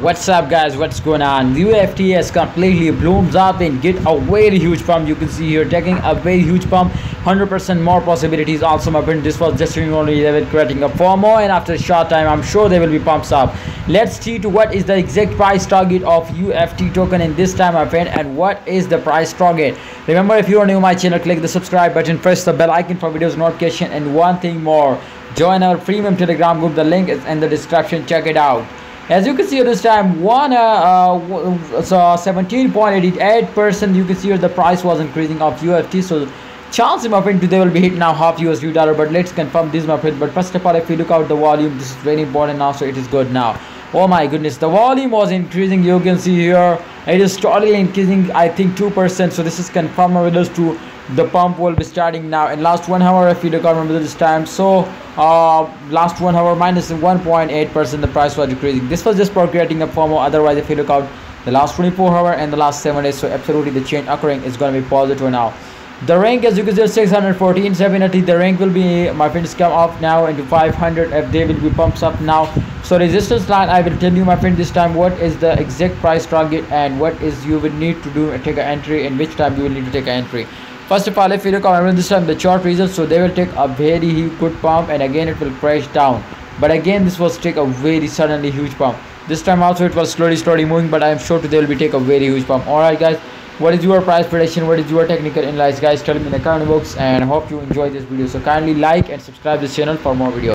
What's up guys, what's going on? UFT has completely blooms up and get a very huge pump. You can see here taking a very huge pump. 100% more possibilities also my friend. This was just only level creating a FOMO and after a short time I'm sure there will be pumps up. Let's see to what is the exact price target of UFT token in this time my friend and what is the price target. Remember if you are new to my channel click the subscribe button, press the bell icon for videos notification and one thing more. Join our premium telegram group. The link is in the description. Check it out as you can see this time one uh, uh so 17.88 percent you can see here the price was increasing of uft so chance my friend today will be hitting now half usd dollar but let's confirm this my friend but first of all if you look out the volume this is very important now so it is good now. Oh my goodness the volume was increasing you can see here it is totally increasing i think two percent. So this is confirmed with us to the pump will be starting now. And last one hour if you look remember this time. So uh, last one hour minus 1.8 percent the price was decreasing. This was just for creating a FOMO otherwise if you look out the last 24 hour and the last seven days so absolutely the change occurring is going to be positive now the rank as you can see 614 780 the rank will be my friends come up now into 500 if they will be pumps up now so resistance line i will tell you my friend this time what is the exact price target and what is you will need to do take an entry and which time you will need to take an entry First of all, if you look at this time the chart results, so they will take a very good pump and again it will crash down. But again, this was take a very suddenly huge pump. This time also it was slowly, slowly moving, but I am sure they will be take a very huge pump. Alright guys, what is your price prediction? What is your technical analysis guys? Tell me in the comment box and hope you enjoy this video. So kindly like and subscribe this channel for more videos.